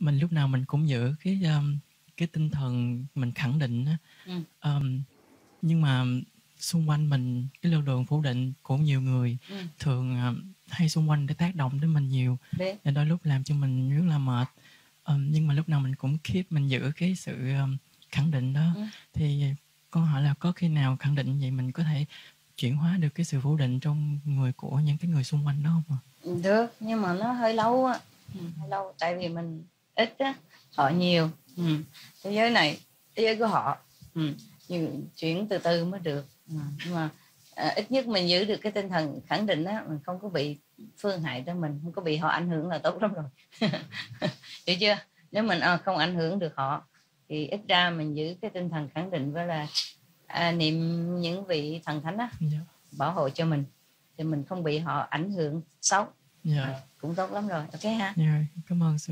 mình lúc nào mình cũng giữ cái um, cái tinh thần mình khẳng định á Ừ. um, nhưng mà xung quanh mình cái lưu lượng phủ định của nhiều người Ừ. thường um, hay xung quanh để tác động đến mình nhiều Biết. nên đôi lúc làm cho mình rất là mệt um, nhưng mà lúc nào mình cũng keep mình giữ cái sự um, khẳng định đó Ừ. thì con hỏi là có khi nào khẳng định vậy mình có thể chuyển hóa được cái sự phủ định trong người của những cái người xung quanh đó không ạ? được nhưng mà nó hơi lâu á ừ, hơi lâu tại vì mình ít á họ nhiều ừ. thế giới này thế giới của họ ừ. chuyển từ từ mới được ừ. nhưng mà à, ít nhất mình giữ được cái tinh thần khẳng định á mình không có bị phương hại tới mình không có bị họ ảnh hưởng là tốt lắm rồi hiểu chưa nếu mình à, không ảnh hưởng được họ thì ít ra mình giữ cái tinh thần khẳng định với là à, niệm những vị thần thánh á Dạ. bảo hộ cho mình thì mình không bị họ ảnh hưởng xấu Dạ. cũng tốt lắm rồi ok ha Dạ. Cảm ơn sư